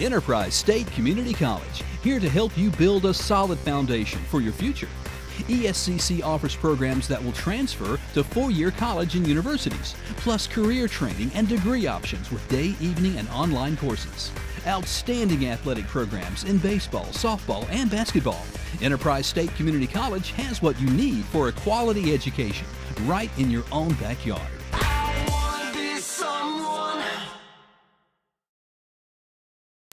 Enterprise State Community College, here to help you build a solid foundation for your future. ESCC offers programs that will transfer to four year college and universities, plus career training and degree options with day, evening, and online courses. Outstanding athletic programs in baseball, softball, and basketball. Enterprise State Community College has what you need for a quality education right in your own backyard.